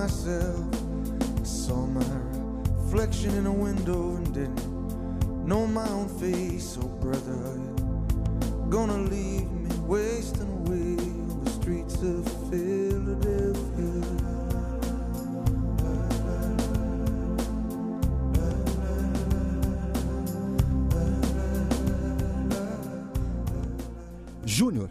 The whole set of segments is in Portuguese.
myself. Saw my reflection in a window and didn't know my own face. Oh, brother, gonna leave me wasting away on the streets of Philadelphia? Júnior,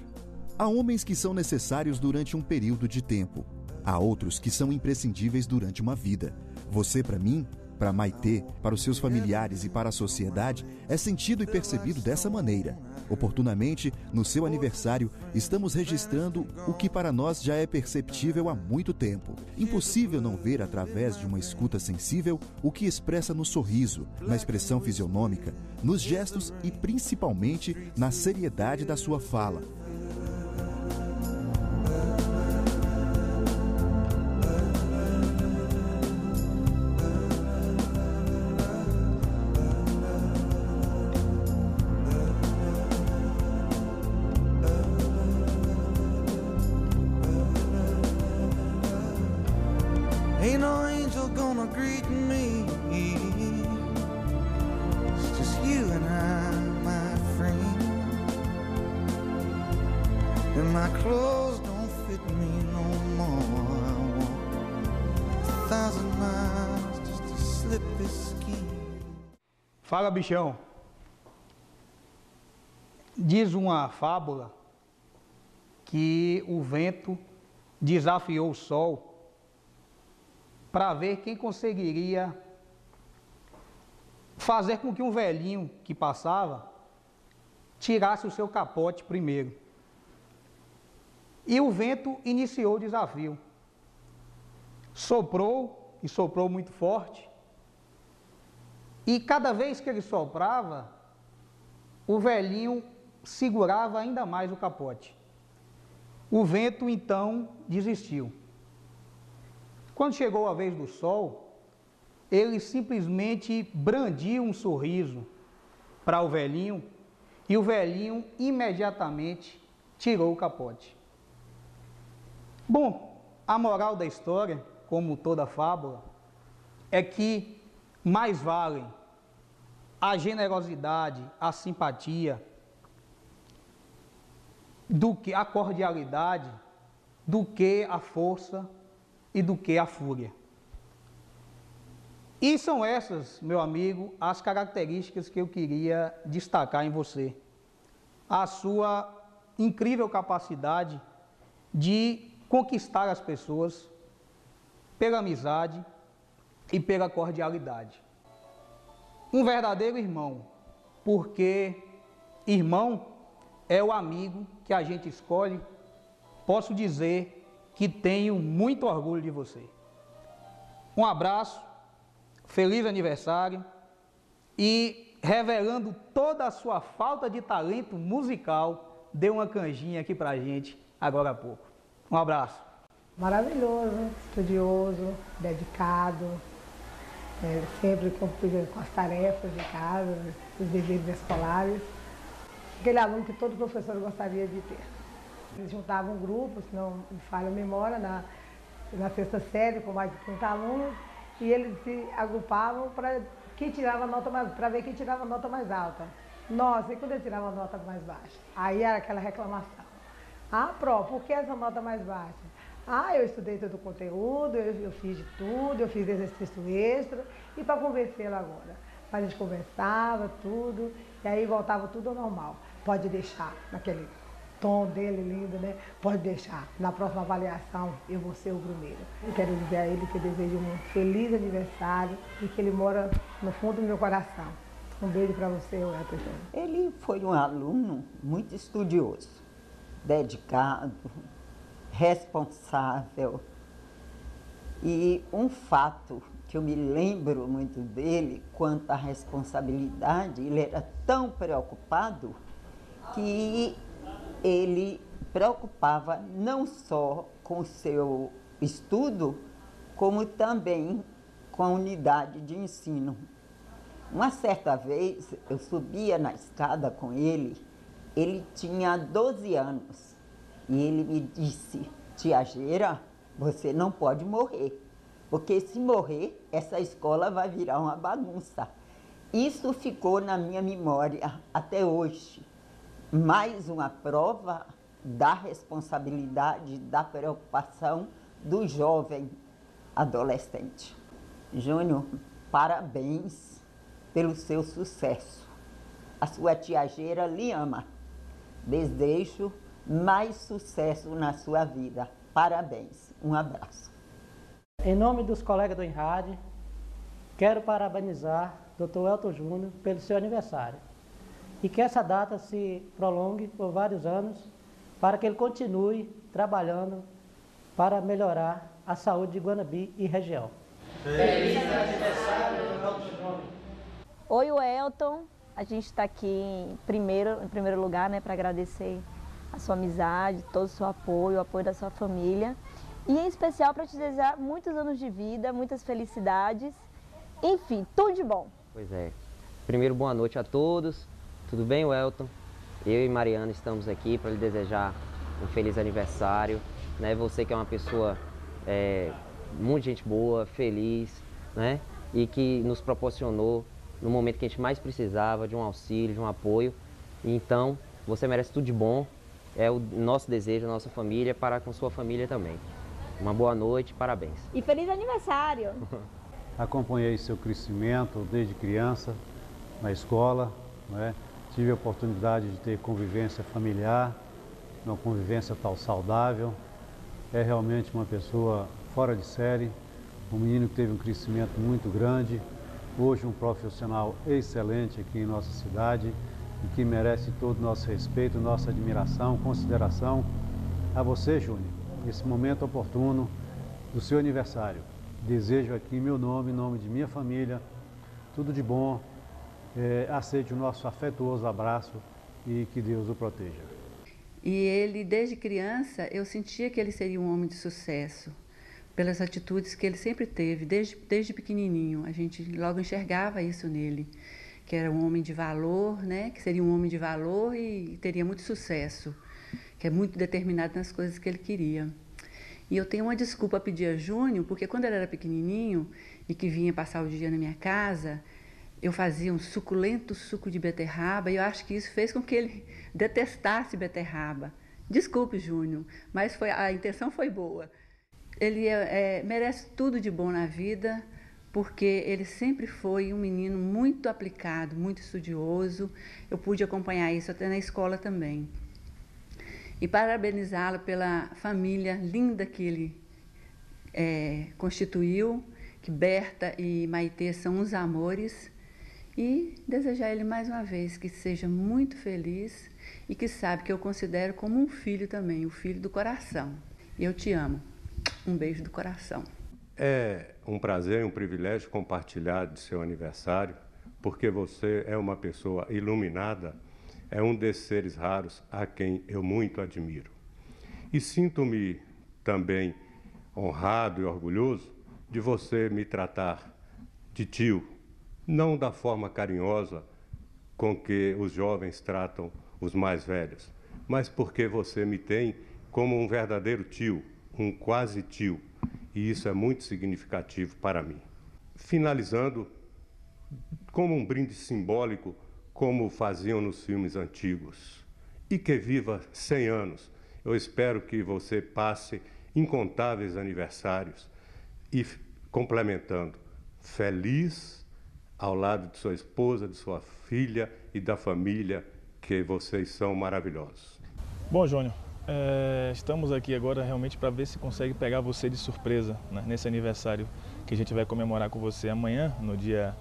há homens que são necessários durante um período de tempo. Há outros que são imprescindíveis durante uma vida. Você, para mim, para Maitê, para os seus familiares e para a sociedade, é sentido e percebido dessa maneira. Oportunamente, no seu aniversário, estamos registrando o que para nós já é perceptível há muito tempo. Impossível não ver através de uma escuta sensível o que expressa no sorriso, na expressão fisionômica, nos gestos e principalmente na seriedade da sua fala. Bichão. Diz uma fábula que o vento desafiou o sol para ver quem conseguiria fazer com que um velhinho que passava tirasse o seu capote primeiro. E o vento iniciou o desafio. Soprou e soprou muito forte. E cada vez que ele soprava, o velhinho segurava ainda mais o capote. O vento então desistiu. Quando chegou a vez do sol, ele simplesmente brandiu um sorriso para o velhinho e o velhinho imediatamente tirou o capote. Bom, a moral da história, como toda fábula, é que mais valem a generosidade, a simpatia, do que a cordialidade, do que a força e do que a fúria. E são essas, meu amigo, as características que eu queria destacar em você. A sua incrível capacidade de conquistar as pessoas pela amizade e pela cordialidade. Um verdadeiro irmão, porque irmão é o amigo que a gente escolhe. Posso dizer que tenho muito orgulho de você. Um abraço, feliz aniversário e revelando toda a sua falta de talento musical, dê uma canjinha aqui pra gente agora há pouco. Um abraço. Maravilhoso, estudioso, dedicado, é, sempre com as tarefas de casa, os deveres escolares. Aquele aluno que todo professor gostaria de ter. Eles juntavam um grupo, se não me falha a memória, na, na sexta série, com mais de 30 alunos, e eles se agrupavam para quem tirava nota mais, para ver quem tirava nota mais alta. Nossa, e quando eu tirava nota mais baixa? Aí era aquela reclamação. Ah, Pro, por que essa nota mais baixa? Ah, eu estudei todo o conteúdo, eu, eu fiz de tudo, eu fiz exercício extra, e para convencê-lo agora. A gente conversava, tudo, e aí voltava tudo ao normal. Pode deixar naquele tom dele lindo, né? Pode deixar. Na próxima avaliação, eu vou ser o primeiro. Eu quero dizer a ele que desejo um feliz aniversário e que ele mora no fundo do meu coração. Um beijo para você, Elton. Ele foi um aluno muito estudioso, dedicado, responsável. E um fato que eu me lembro muito dele quanto à responsabilidade, ele era tão preocupado que ele preocupava não só com o seu estudo, como também com a unidade de ensino. Uma certa vez eu subia na escada com ele, ele tinha 12 anos E ele me disse, tia Geira, você não pode morrer, porque se morrer, essa escola vai virar uma bagunça. Isso ficou na minha memória até hoje. Mais uma prova da responsabilidade, da preocupação do jovem adolescente. Júnior, parabéns pelo seu sucesso. A sua tiageira lhe ama. Desejo mais sucesso na sua vida. Parabéns. Um abraço. Em nome dos colegas do Enrade, quero parabenizar Dr. Elton Júnior pelo seu aniversário e que essa data se prolongue por vários anos para que ele continue trabalhando para melhorar a saúde de Guanabi e região. Feliz aniversário, Oi, Elton. A gente está aqui em primeiro, em primeiro lugar né, para agradecer a sua amizade, todo o seu apoio, o apoio da sua família. E em especial para te desejar muitos anos de vida, muitas felicidades. Enfim, tudo de bom. Pois é. Primeiro, boa noite a todos. Tudo bem, Welton? Eu e Mariana estamos aqui para lhe desejar um feliz aniversário. Né? Você que é uma pessoa é, muito gente boa, feliz, né? E que nos proporcionou no momento que a gente mais precisava de um auxílio, de um apoio. Então, você merece tudo de bom. É o nosso desejo, a nossa família, para com sua família também. Uma boa noite, parabéns. E feliz aniversário! Acompanhei seu crescimento desde criança, na escola, né? tive a oportunidade de ter convivência familiar, uma convivência tal saudável. É realmente uma pessoa fora de série, um menino que teve um crescimento muito grande, hoje um profissional excelente aqui em nossa cidade e que merece todo o nosso respeito, nossa admiração, consideração a você, Júnior, nesse momento oportuno do seu aniversário. Desejo aqui meu nome, em nome de minha família, tudo de bom, é, aceite o nosso afetuoso abraço e que Deus o proteja. E ele, desde criança, eu sentia que ele seria um homem de sucesso, pelas atitudes que ele sempre teve, desde, desde pequenininho. A gente logo enxergava isso nele, que era um homem de valor, né? que seria um homem de valor e teria muito sucesso, que é muito determinado nas coisas que ele queria. E eu tenho uma desculpa a pedir a Júnior, porque quando ele era pequenininho e que vinha passar o dia na minha casa, eu fazia um suculento suco de beterraba e eu acho que isso fez com que ele detestasse beterraba. Desculpe, Júnior, mas foi, a intenção foi boa. Ele é, é, merece tudo de bom na vida, porque ele sempre foi um menino muito aplicado, muito estudioso. Eu pude acompanhar isso até na escola também. E parabenizá-lo pela família linda que ele é, constituiu, que Berta e Maitê são uns amores e desejar ele mais uma vez que seja muito feliz e que sabe que eu considero como um filho também, o filho do coração. E eu te amo. Um beijo do coração. É um prazer e um privilégio compartilhar de seu aniversário, porque você é uma pessoa iluminada, é um desses seres raros a quem eu muito admiro. E sinto-me também honrado e orgulhoso de você me tratar de tio não da forma carinhosa com que os jovens tratam os mais velhos, mas porque você me tem como um verdadeiro tio, um quase tio, e isso é muito significativo para mim. Finalizando, como um brinde simbólico, como faziam nos filmes antigos, e que viva 100 anos. Eu espero que você passe incontáveis aniversários e complementando, feliz ao lado de sua esposa, de sua filha e da família, que vocês são maravilhosos. Bom, Júnior, é, estamos aqui agora realmente para ver se consegue pegar você de surpresa né, nesse aniversário que a gente vai comemorar com você amanhã, no dia.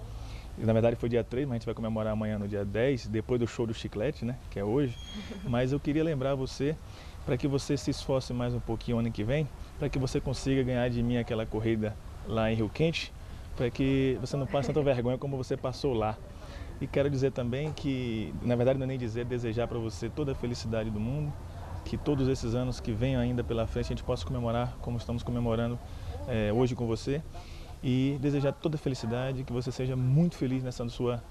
Na verdade foi dia 3, mas a gente vai comemorar amanhã no dia 10, depois do show do chiclete, né? Que é hoje. Mas eu queria lembrar você para que você se esforce mais um pouquinho ano que vem, para que você consiga ganhar de mim aquela corrida lá em Rio Quente, para que você não passe tanta vergonha como você passou lá. E quero dizer também que, na verdade, não é nem dizer, desejar para você toda a felicidade do mundo, que todos esses anos que venham ainda pela frente a gente possa comemorar como estamos comemorando é, hoje com você e desejar toda felicidade, que você seja muito feliz nessa sua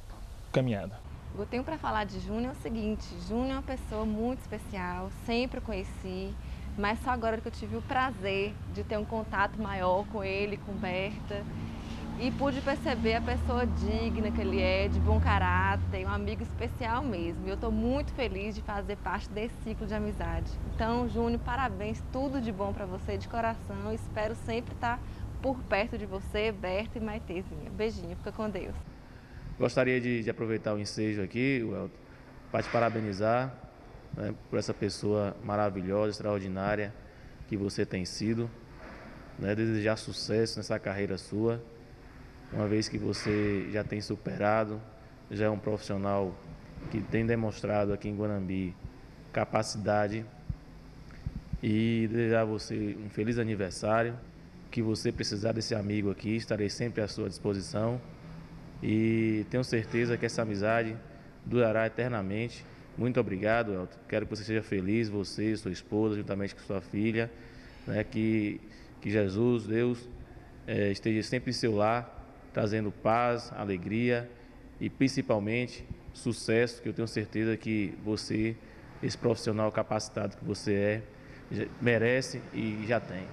caminhada. Eu tenho para falar de Júnior é o seguinte, Júnior é uma pessoa muito especial, sempre o conheci, mas só agora que eu tive o prazer de ter um contato maior com ele, com Berta, e pude perceber a pessoa digna que ele é, de bom caráter, um amigo especial mesmo. Eu estou muito feliz de fazer parte desse ciclo de amizade. Então, Júnior, parabéns, tudo de bom para você de coração. Espero sempre estar por perto de você, Berta e Maitezinha. Beijinho, fica com Deus. Gostaria de, de aproveitar o ensejo aqui, Welton, para te parabenizar né, por essa pessoa maravilhosa, extraordinária que você tem sido. Né, desejar sucesso nessa carreira sua uma vez que você já tem superado, já é um profissional que tem demonstrado aqui em Guanambi capacidade e desejar a você um feliz aniversário, que você precisar desse amigo aqui, estarei sempre à sua disposição e tenho certeza que essa amizade durará eternamente. Muito obrigado, Elton. Quero que você seja feliz, você, sua esposa, juntamente com sua filha, né? que, que Jesus, Deus, é, esteja sempre em seu lar trazendo paz, alegria e principalmente sucesso, que eu tenho certeza que você, esse profissional capacitado que você é, merece e já tem.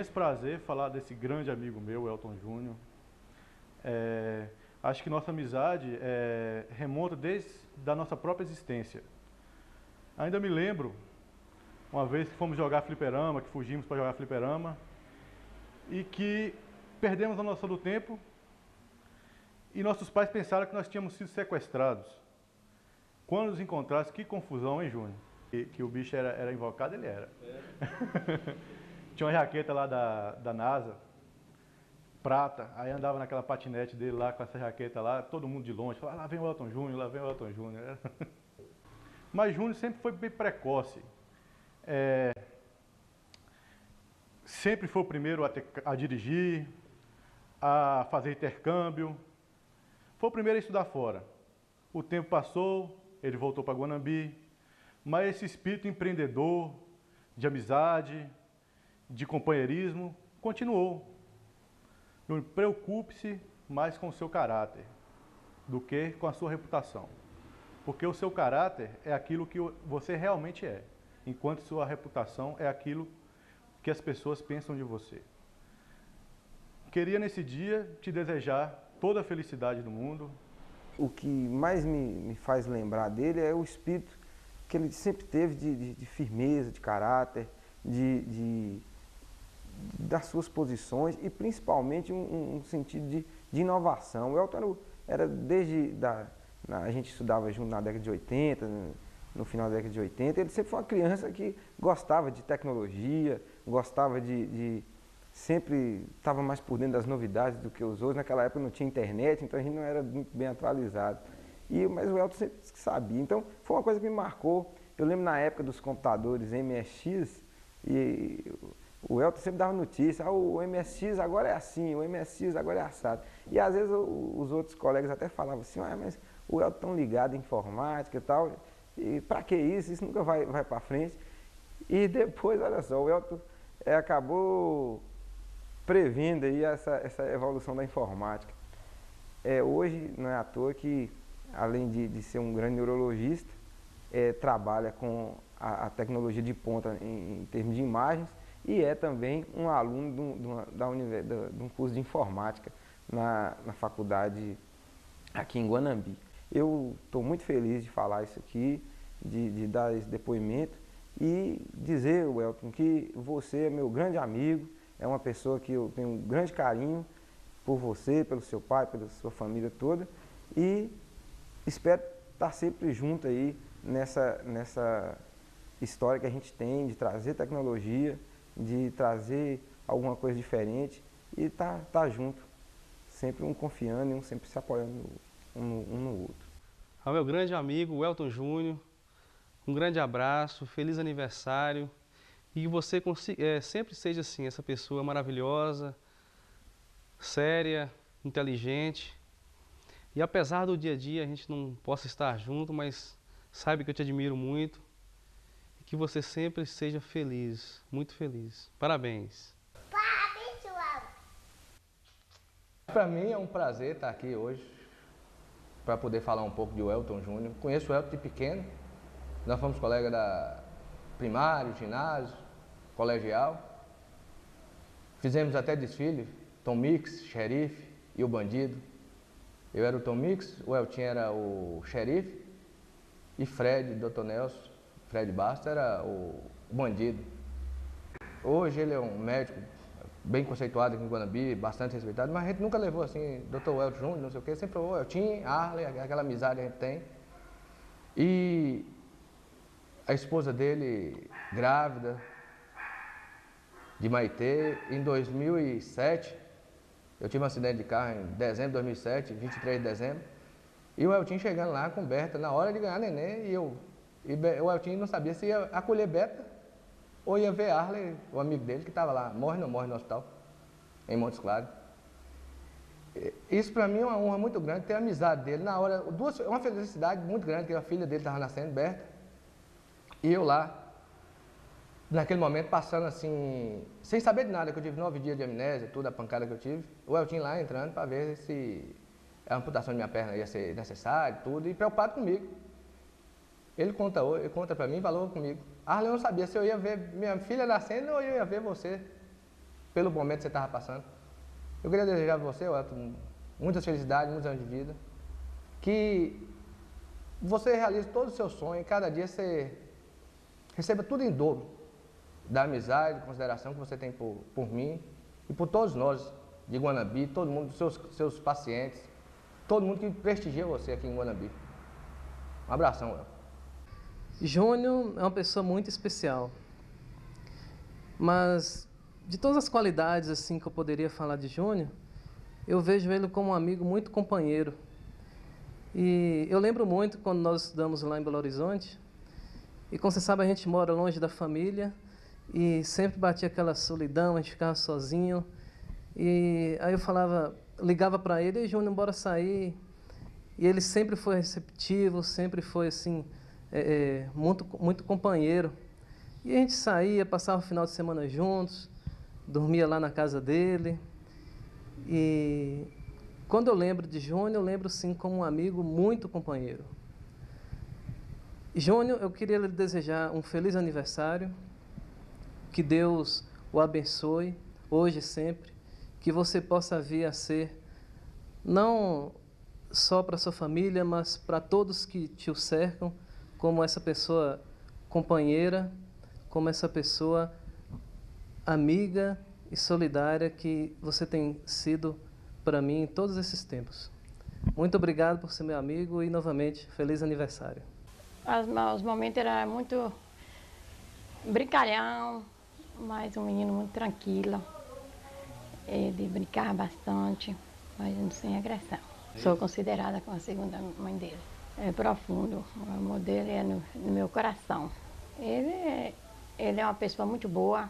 Imenso prazer falar desse grande amigo meu, Elton Júnior. É, acho que nossa amizade é, remonta desde a nossa própria existência. Ainda me lembro, uma vez que fomos jogar fliperama, que fugimos para jogar fliperama, e que perdemos a noção do tempo, e nossos pais pensaram que nós tínhamos sido sequestrados. Quando nos encontrasse, que confusão, hein, Júnior? Que, que o bicho era, era invocado, ele era. É. Tinha uma jaqueta lá da, da NASA, prata, aí andava naquela patinete dele lá com essa jaqueta lá, todo mundo de longe, falava, ah, lá vem o Elton Júnior, lá vem o Elton Júnior. Mas Júnior sempre foi bem precoce. É, sempre foi o primeiro a, ter, a, dirigir, a fazer intercâmbio. Foi o primeiro a estudar fora. O tempo passou, ele voltou para Guanambi, mas esse espírito empreendedor, de amizade, de companheirismo continuou. Não preocupe-se mais com o seu caráter do que com a sua reputação. Porque o seu caráter é aquilo que você realmente é, enquanto sua reputação é aquilo que as pessoas pensam de você. Queria nesse dia te desejar toda a felicidade do mundo. O que mais me, me faz lembrar dele é o espírito que ele sempre teve de, de, de firmeza, de caráter, de, de das suas posições e principalmente um, um sentido de, de, inovação. O Elton era, desde da, a gente estudava junto na década de 80, no, no, final da década de 80, ele sempre foi uma criança que gostava de tecnologia, gostava de, de sempre estava mais por dentro das novidades do que os outros. Naquela época não tinha internet, então a gente não era muito bem atualizado. E, mas o Elton sempre sabia. Então, foi uma coisa que me marcou. Eu lembro na época dos computadores MSX, e o Elton sempre dava notícia, ah, o MSX agora é assim, o MSX agora é assado. E às vezes os outros colegas até falavam assim, ah, mas o Elton tão ligado em informática e tal, e para que isso? Isso nunca vai, vai para frente. E depois, olha só, o Elton é, acabou prevendo aí essa, essa evolução da informática. É, hoje não é à toa que, além de, de ser um grande neurologista, é, trabalha com a, a, tecnologia de ponta em, em, termos de imagens e é também um aluno da, de um curso de informática na, na faculdade aqui em Guanambi. Eu estou muito feliz de falar isso aqui, de, de dar esse depoimento e dizer, Welton, que você é meu grande amigo, é uma pessoa que eu tenho um grande carinho por você, pelo seu pai, pela sua família toda e espero estar sempre junto aí nessa, nessa história que a gente tem de trazer tecnologia, de trazer alguma coisa diferente e tá, tá junto, sempre um confiando e um sempre se apoiando um no, um no outro. Ao meu grande amigo, Elton Júnior, um grande abraço, feliz aniversário e que você é, sempre seja assim, essa pessoa maravilhosa, séria, inteligente. E apesar do dia a dia a gente não possa estar junto, mas saiba que eu te admiro muito que você sempre seja feliz, muito feliz. Parabéns. Para mim é um prazer estar aqui hoje para poder falar um pouco de Elton Júnior. Conheço o Elton de pequeno, nós fomos colegas da primário, ginásio, colegial. Fizemos até desfile, Tom Mix, xerife e o bandido. Eu era o Tom Mix, o Elton era o xerife e Fred, Dr. Nelson, Fred Basta era o, bandido. Hoje ele é um médico bem conceituado aqui em Guanabi, bastante respeitado, mas a gente nunca levou assim, Dr. Welton Júnior, não sei o quê, sempre o Elton, Arley, aquela amizade que a gente tem. E a esposa dele, grávida, de Maitê, em 2007, eu tive um acidente de carro em dezembro de 2007, 23 de dezembro, e o Eltinho chegando lá com Berta na hora de ganhar neném, e eu e o Eltinho não sabia se ia acolher Berta ou ia ver Arley, o amigo dele, que estava lá, morre ou não morre no hospital, em Montes Claros. Isso para mim é uma honra muito grande, ter a amizade dele na hora, duas, uma felicidade muito grande, que a filha dele estava nascendo, Berta, e eu lá, naquele momento, passando assim, sem saber de nada, que eu tive nove dias de amnésia, toda a pancada que eu tive, o Eltinho lá entrando para ver se a amputação de minha perna ia ser necessária, tudo, e preocupado comigo. Ele conta, ele conta para mim, falou comigo. Ah, eu não sabia se eu ia ver minha filha nascendo ou eu ia ver você, pelo momento que você estava passando. Eu queria desejar a você, Elton, muitas felicidades, muitos anos de vida. Que você realize todos os seus sonhos, cada dia você receba tudo em dobro da amizade, consideração que você tem por, por mim e por todos nós de Guanabi, todo mundo, seus, seus pacientes, todo mundo que prestigia você aqui em Guanabi. Um abração, El. Júnior é uma pessoa muito especial. Mas de todas as qualidades assim que eu poderia falar de Júnior, eu vejo ele como um amigo muito companheiro. E eu lembro muito quando nós estudamos lá em Belo Horizonte, e como você sabe, a gente mora longe da família, e sempre batia aquela solidão, a gente ficava sozinho. E aí eu falava, ligava para ele, e Júnior, bora sair. E ele sempre foi receptivo, sempre foi assim, é, muito, muito companheiro. E a gente saía, passava o final de semana juntos, dormia lá na casa dele. E quando eu lembro de Júnior, eu lembro sim como um amigo muito companheiro. Júnior, eu queria lhe desejar um feliz aniversário, que Deus o abençoe, hoje e sempre, que você possa vir a ser, não só para sua família, mas para todos que te cercam, como essa pessoa companheira, como essa pessoa amiga e solidária que você tem sido para mim em todos esses tempos. Muito obrigado por ser meu amigo e novamente feliz aniversário. Os momentos eram muito brincalhão, mas um menino muito tranquilo. Ele brincava bastante, mas sem agressão. Sou considerada como a segunda mãe dele. É profundo. O amor dele é no, no meu coração. Ele é, ele é uma pessoa muito boa.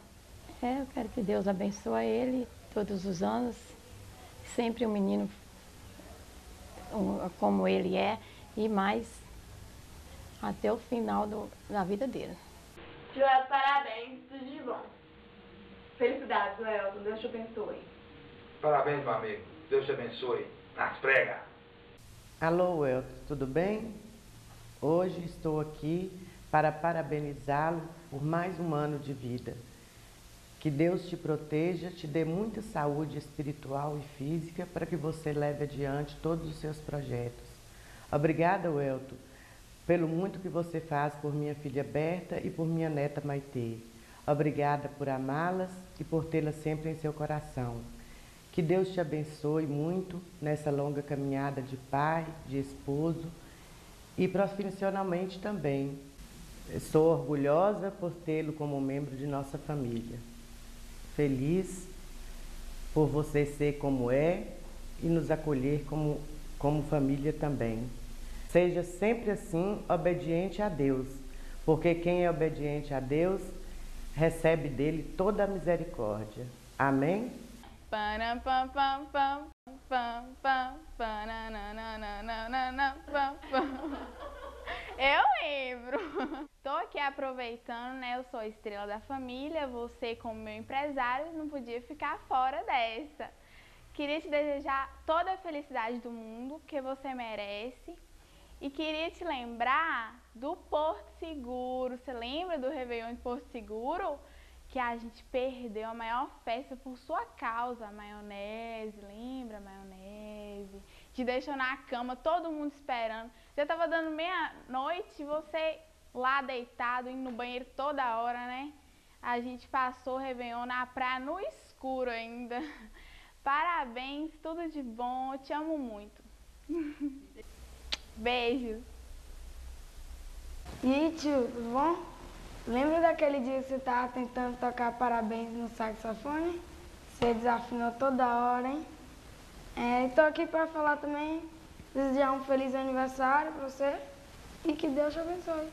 É, eu quero que Deus abençoe ele todos os anos. Sempre um menino um, como ele é e mais até o final do, da vida dele. Joel, parabéns, tudo de bom. Felicidades, Joel, Deus te abençoe. Parabéns, meu amigo. Deus te abençoe. Nas pregas. Alô, Elton, tudo bem? Hoje estou aqui para parabenizá-lo por mais um ano de vida. Que Deus te proteja, te dê muita saúde espiritual e física para que você leve adiante todos os seus projetos. Obrigada, Welton, pelo muito que você faz por minha filha Berta e por minha neta Maitê. Obrigada por amá-las e por tê-las sempre em seu coração. Que Deus te abençoe muito nessa longa caminhada de pai, de esposo e profissionalmente também. Sou orgulhosa por tê-lo como membro de nossa família. Feliz por você ser como é e nos acolher como, como família também. Seja sempre assim, obediente a Deus, porque quem é obediente a Deus recebe dele toda a misericórdia. Amém? Eu lembro. Tô aqui aproveitando, né? Eu sou a estrela da família, você como meu empresário não podia ficar fora dessa. Queria te desejar toda a felicidade do mundo que você merece. E queria te lembrar do Porto Seguro. Você lembra do Réveillon de Porto Seguro? Que a gente perdeu a maior festa por sua causa, a maionese, lembra a maionese? Te deixou na cama, todo mundo esperando. Já tava dando meia-noite, você lá deitado, indo no banheiro toda hora, né? A gente passou o Réveillon na praia no escuro ainda. Parabéns, tudo de bom, te amo muito. Beijos. E tio, tudo bom? Lembra daquele dia que você estava tentando tocar parabéns no saxofone? Você desafinou toda hora, hein? É, Estou aqui para falar também, desejar um feliz aniversário para você e que Deus te abençoe.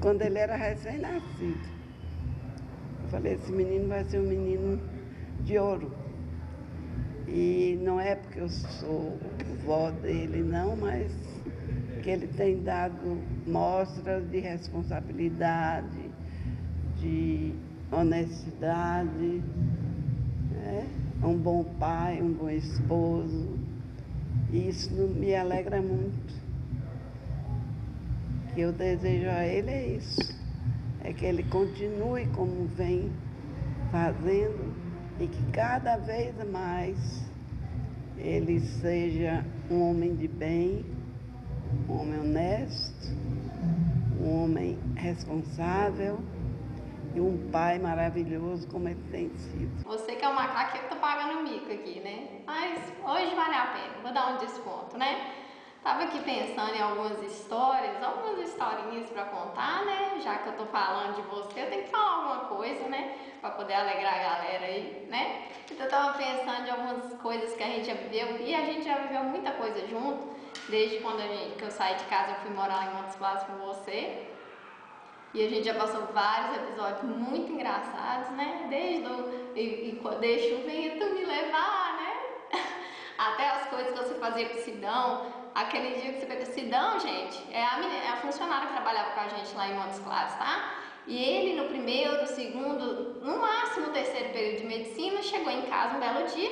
Quando ele era recém-nascido, eu falei, esse menino vai ser um menino de ouro. E não é porque eu sou vó dele, não, mas que ele tem dado mostras de responsabilidade, de honestidade, né? um bom pai, um bom esposo. E isso me alegra muito. O que eu desejo a ele é isso, é que ele continue como vem fazendo e que cada vez mais ele seja um homem de bem, um homem honesto, um homem responsável e um pai maravilhoso como ele tem sido. Você que é um macaco, eu tô pagando mico aqui, né? Mas hoje vale a pena, vou dar um desconto, né? Tava aqui pensando em algumas histórias, algumas historinhas para contar, né? Já que eu tô falando de você, eu tenho que falar alguma coisa, né? Para poder alegrar a galera aí, né? Então eu tava pensando em algumas coisas que a gente já viveu e a gente já viveu muita coisa junto, desde quando gente, que eu saí de casa, eu fui morar em Montes Claros com você. E a gente já passou vários episódios muito engraçados, né? Desde o, e, e deixa o vento me levar, né? Até as coisas que você fazia pro Sidão. Aquele dia que você pegou Sidão, gente, é a, é a funcionária que trabalhava com a gente lá em Montes Claros, tá? E ele no primeiro, no segundo, no máximo terceiro período de medicina, chegou em casa um belo dia.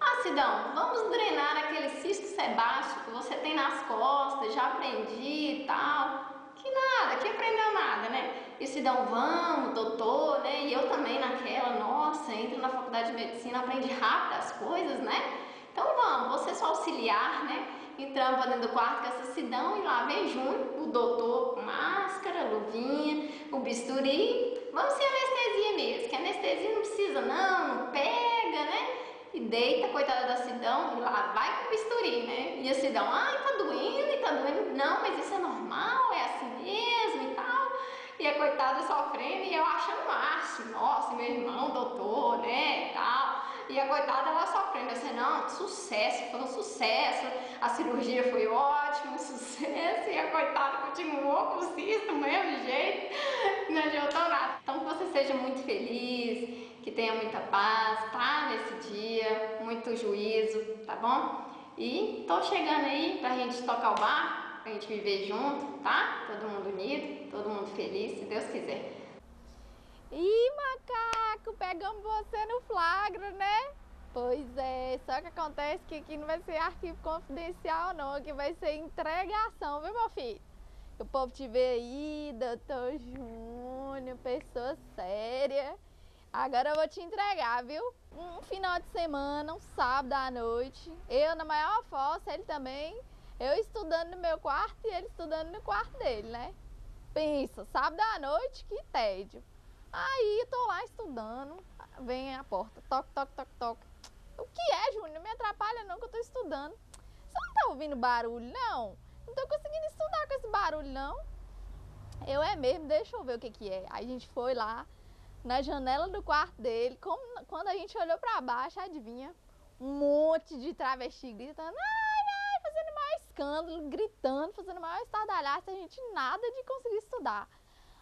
Ah, Sidão, vamos drenar aquele cisto sebáceo que você tem nas costas, já aprendi e tal. Nada, que aprendeu nada, né? E se dão, vamos, doutor, né? E eu também naquela, nossa, entro na faculdade de medicina, aprendi rápido as coisas, né? Então vamos, você só auxiliar, né? Entramos dentro do quarto com essa Sidão e lá vem junto o doutor com máscara, luvinha, o bisturi. Vamos sem anestesia mesmo, que anestesia não precisa não, não pega, né? E deita, coitada da Sidão, e lá vai com o bisturi, né? E a Sidão, ai, tá doendo, e tá doendo. Não, mas isso é normal, é assim mesmo e tal. E a coitada sofrendo e eu achando o máximo. Nossa, meu irmão, doutor, né, e tal. E a coitada ela sofrendo, assim, não, sucesso, foi um sucesso, a cirurgia foi ótima, sucesso, e a coitada continuou com cisto do mesmo jeito, não adiantou nada. Então que você seja muito feliz, tenha muita paz, tá? Nesse dia, muito juízo, tá bom? E tô chegando aí pra gente tocar o bar, pra gente viver junto, tá? Todo mundo unido, todo mundo feliz, se Deus quiser. Ih, macaco, pegamos você no flagro, né? Pois é, só que acontece que aqui não vai ser arquivo confidencial não, aqui vai ser entregação, viu meu filho? O povo te vê aí, doutor Júnior, pessoa séria. Agora eu vou te entregar, viu? Um final de semana, um sábado à noite, eu na maior força, ele também, eu estudando no meu quarto e ele estudando no quarto dele, né? Pensa, sábado à noite, que tédio. Aí tô lá estudando, vem a porta, toque, toque, toque, toque. O que é, Júnior? Não me atrapalha não que eu tô estudando. Você não tá ouvindo barulho, não? Não tô conseguindo estudar com esse barulho, não. Eu é mesmo, deixa eu ver o que que é. Aí a gente foi lá na janela do quarto dele, como, quando a gente olhou pra baixo, adivinha? Um monte de travesti gritando, ai, ai, fazendo maior escândalo, gritando, fazendo maior estardalhaço, a gente nada de conseguir estudar.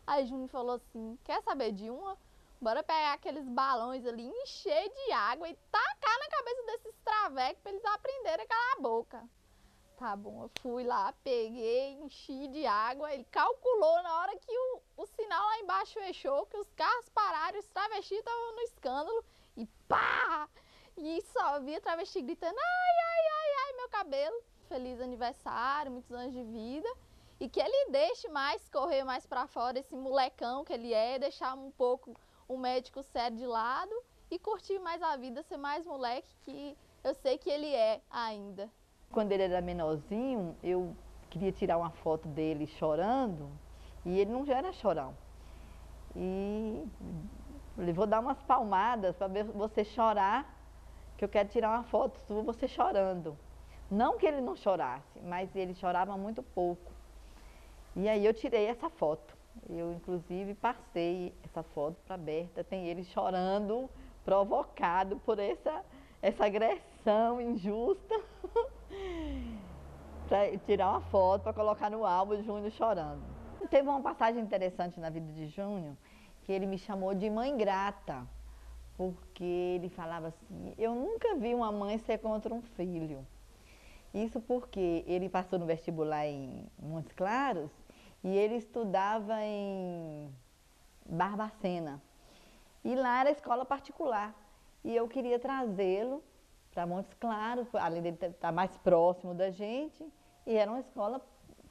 Aí Júnior falou assim: quer saber de uma? Bora pegar aqueles balões ali, encher de água e tacar na cabeça desses travecos pra eles aprenderem a calar a boca. Tá bom, eu fui lá, peguei, enchi de água. Ele calculou na hora que o, o sinal lá embaixo fechou, que os carros pararam, os travestis estavam no escândalo e pá! E só via travesti gritando: ai, ai, ai, ai, meu cabelo. Feliz aniversário, muitos anos de vida e que ele deixe mais correr mais para fora esse molecão que ele é, deixar um pouco o médico sério de lado e curtir mais a vida, ser mais moleque que eu sei que ele é ainda. Quando ele era menorzinho, eu queria tirar uma foto dele chorando e ele não era chorão. E falei, vou dar umas palmadas para ver você chorar, que eu quero tirar uma foto sua você chorando. Não que ele não chorasse, mas ele chorava muito pouco. E aí eu tirei essa foto. Eu, inclusive, passei essa foto para a Berta. Tem ele chorando, provocado por essa, essa agressão injusta. para tirar uma foto para colocar no álbum Júnior chorando. Teve uma passagem interessante na vida de Júnior, que ele me chamou de mãe grata, porque ele falava assim, eu nunca vi uma mãe ser contra um filho. Isso porque ele passou no vestibular em Montes Claros e ele estudava em Barbacena. E lá era escola particular. E eu queria trazê-lo para Montes Claros, além de estar mais próximo da gente, e era uma escola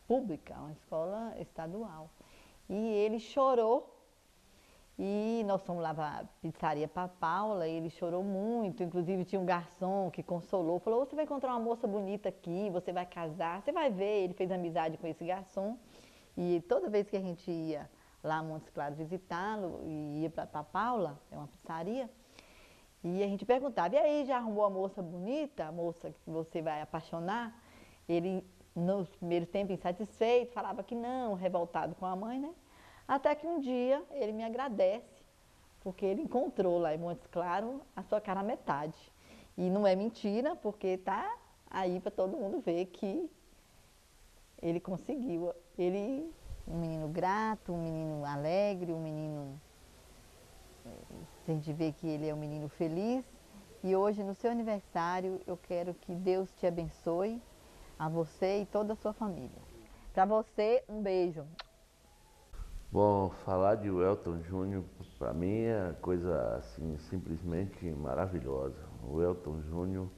pública, uma escola estadual. E ele chorou, e nós fomos lá para a pizzaria para Paula, e ele chorou muito, inclusive tinha um garçom que consolou, falou, você vai encontrar uma moça bonita aqui, você vai casar, você vai ver, ele fez amizade com esse garçom, e toda vez que a gente ia lá a Montes Claros visitá-lo, e ia para Paula, é uma pizzaria, e a gente perguntava, e aí, já arrumou a moça bonita, a moça que você vai apaixonar? Ele, nos primeiros tempos, insatisfeito, falava que não, revoltado com a mãe, né? Até que um dia ele me agradece, porque ele encontrou lá em Montes Claros a sua cara metade. E não é mentira, porque tá aí para todo mundo ver que ele conseguiu. Ele, um menino grato, um menino alegre, um menino. A gente vê que ele é um menino feliz. E hoje, no seu aniversário, eu quero que Deus te abençoe, a você e toda a sua família. Para você, um beijo. Bom, falar de Welton Júnior, para mim é coisa assim, simplesmente maravilhosa. O Welton Júnior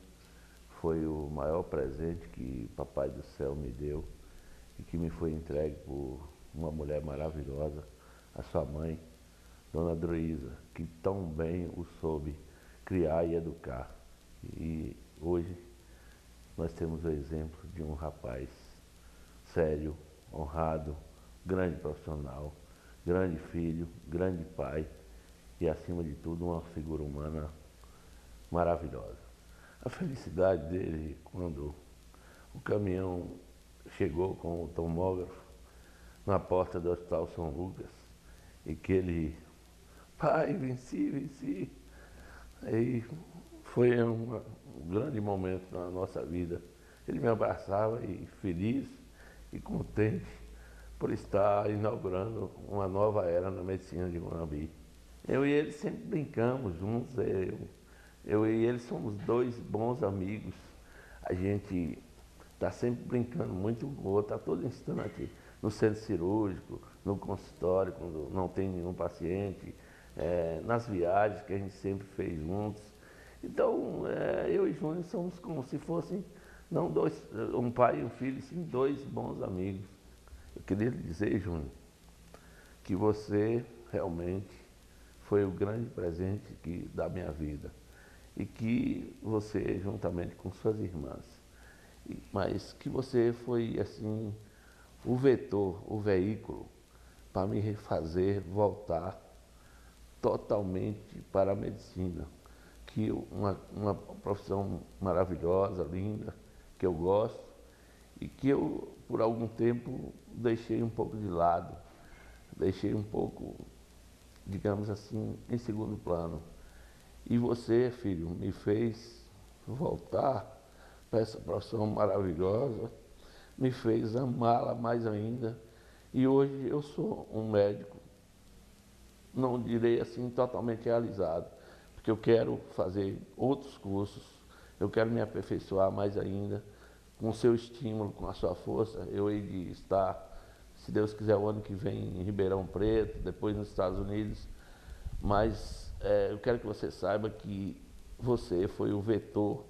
foi o maior presente que Papai do Céu me deu e que me foi entregue por uma mulher maravilhosa, a sua mãe, Dona Druísa, que tão bem o soube criar e educar. E hoje nós temos o exemplo de um rapaz sério, honrado, grande profissional, grande filho, grande pai e, acima de tudo, uma figura humana maravilhosa. A felicidade dele quando o caminhão chegou com o tomógrafo na porta do Hospital São Lucas e que ele, pai, venci, venci. Aí foi um, um grande momento na nossa vida. Ele me abraçava e feliz e contente por estar inaugurando uma nova era na medicina de Guanambi. Eu e ele sempre brincamos juntos, eu, eu e ele somos dois bons amigos. A gente está sempre brincando muito o outro, a todo instante, no centro cirúrgico, no consultório, quando não tem nenhum paciente, é, nas viagens que a gente sempre fez juntos. Então, é, eu e Júnior somos como se fossem, não dois, um pai e um filho, sim dois bons amigos. Eu queria lhe dizer, Júnior, que você realmente foi o grande presente que, da minha vida. E que você, juntamente com suas irmãs, mas que você foi assim o vetor, o veículo para me refazer voltar totalmente para a medicina, que uma, uma profissão maravilhosa, linda, que eu gosto e que eu por algum tempo deixei um pouco de lado, deixei um pouco, digamos assim, em segundo plano. E você, filho, me fez voltar para essa profissão maravilhosa, me fez amá-la mais ainda. E hoje eu sou um médico, não direi assim totalmente realizado, porque eu quero fazer outros cursos, eu quero me aperfeiçoar mais ainda, com o seu estímulo, com a sua força. Eu hei de estar, se Deus quiser, o ano que vem em Ribeirão Preto, depois nos Estados Unidos. Mas é, eu quero que você saiba que você foi o vetor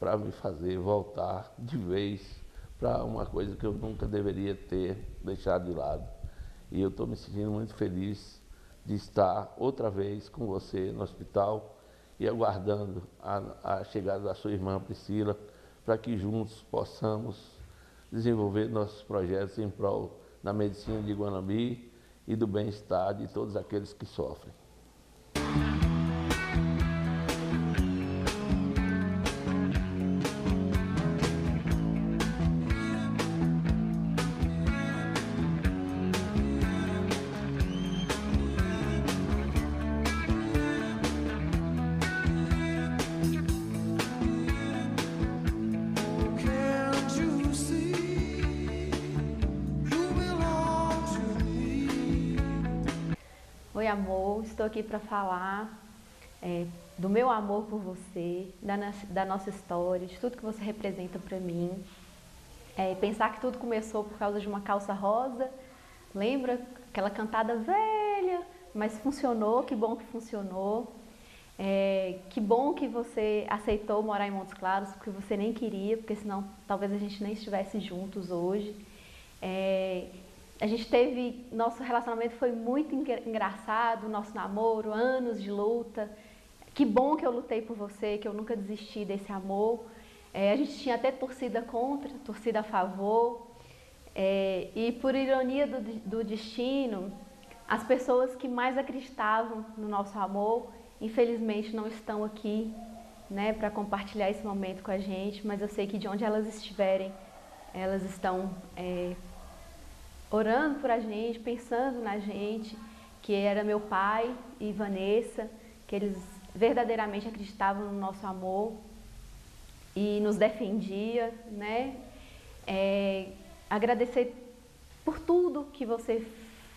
para me fazer voltar de vez para uma coisa que eu nunca deveria ter deixado de lado. E eu estou me sentindo muito feliz de estar outra vez com você no hospital e aguardando a, a chegada da sua irmã Priscila, para que juntos possamos desenvolver nossos projetos em prol da medicina de Guanambi e do bem-estar de todos aqueles que sofrem. Amor, estou aqui para falar é, do meu amor por você, da, da, nossa história, de tudo que você representa para mim. É, pensar que tudo começou por causa de uma calça rosa, lembra aquela cantada velha, mas funcionou, que bom que funcionou. É, que bom que você aceitou morar em Montes Claros, porque você nem queria, porque senão talvez a gente nem estivesse juntos hoje. É, a gente teve, nosso relacionamento foi muito engraçado, nosso namoro, anos de luta. Que bom que eu lutei por você, que eu nunca desisti desse amor. É, a gente tinha até torcida contra, torcida a favor. É, e por ironia do, do destino, as pessoas que mais acreditavam no nosso amor, infelizmente não estão aqui né, para compartilhar esse momento com a gente, mas eu sei que de onde elas estiverem, elas estão é, orando por a gente, pensando na gente, que era meu pai e Vanessa, que eles verdadeiramente acreditavam no nosso amor e nos defendia, né? É, agradecer por tudo que você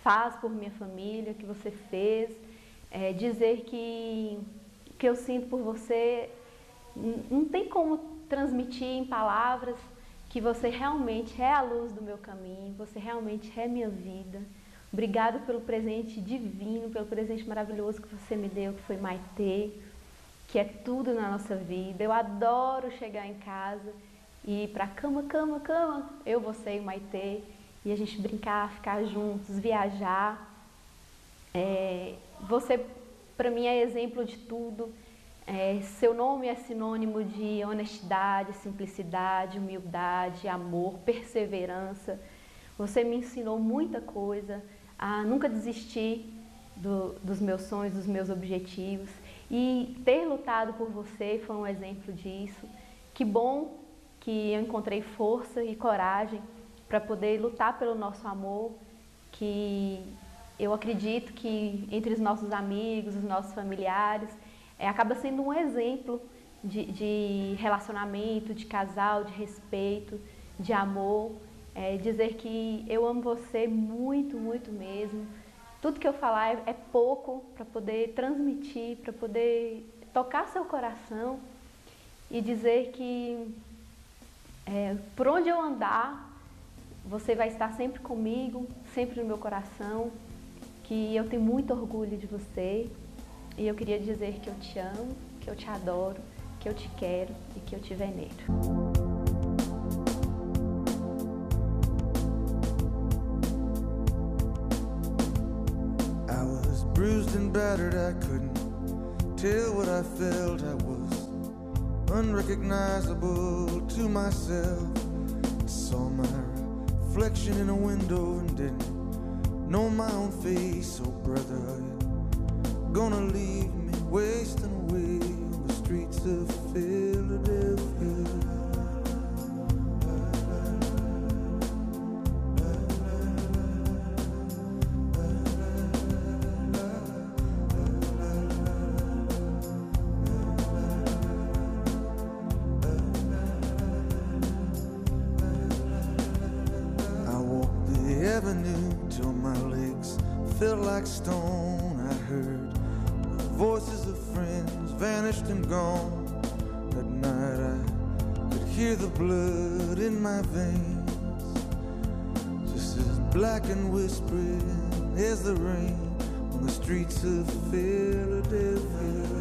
faz por minha família, que você fez, é, dizer que que eu sinto por você não tem como transmitir em palavras que você realmente é a luz do meu caminho, você realmente é minha vida. Obrigado pelo presente divino, pelo presente maravilhoso que você me deu, que foi Maitê, que é tudo na nossa vida. Eu adoro chegar em casa e ir para cama, cama, cama, eu, você e o Maitê, e a gente brincar, ficar juntos, viajar. É, você, para mim, é exemplo de tudo. É, seu nome é sinônimo de honestidade, simplicidade, humildade, amor, perseverança. Você me ensinou muita coisa, a nunca desistir do, dos meus sonhos, dos meus objetivos. E ter lutado por você foi um exemplo disso. Que bom que eu encontrei força e coragem para poder lutar pelo nosso amor, que eu acredito que entre os nossos amigos, os nossos familiares, é, acaba sendo um exemplo de, de relacionamento, de casal, de respeito, de amor. É, dizer que eu amo você muito, muito mesmo. Tudo que eu falar é, é pouco para poder transmitir, para poder tocar seu coração e dizer que é, por onde eu andar, você vai estar sempre comigo, sempre no meu coração, que eu tenho muito orgulho de você e eu queria dizer que eu te amo, que eu te adoro, que eu te quero e que eu te venero. bruised and battered, I couldn't tell what I felt. I was unrecognizable to myself. I saw my reflection in a window and didn't know my own face. Oh, brother, gonna leave me wasting away on the streets of Philadelphia? I walked the avenue till my legs felt like stone. Blood in my veins, just as black and whispering as the rain on the streets of Philadelphia.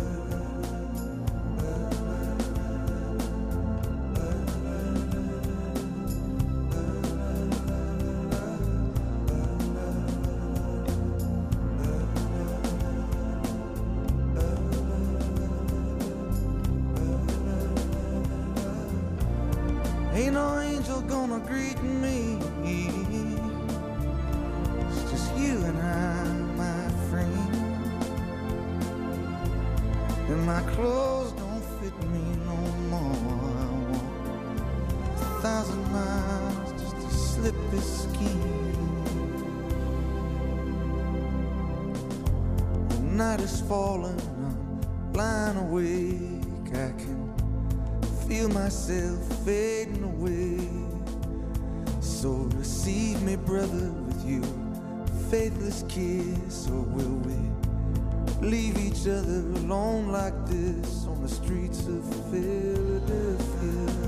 falling, I'm blind awake. I can feel myself fading away. So receive me, brother, with you. Faithless kiss, or will we leave each other alone like this on the streets of Philadelphia?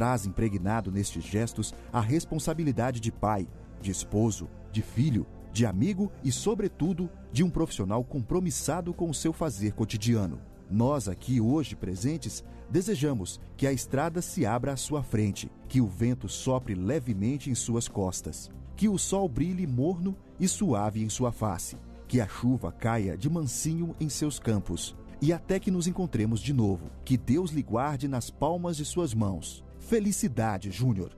Traz impregnado nestes gestos a responsabilidade de pai, de esposo, de filho, de amigo e, sobretudo, de um profissional compromissado com o seu fazer cotidiano. Nós aqui hoje presentes desejamos que a estrada se abra à sua frente, que o vento sopre levemente em suas costas, que o sol brilhe morno e suave em sua face, que a chuva caia de mansinho em seus campos, e até que nos encontremos de novo, que Deus lhe guarde nas palmas de suas mãos. Felicidade Júnior.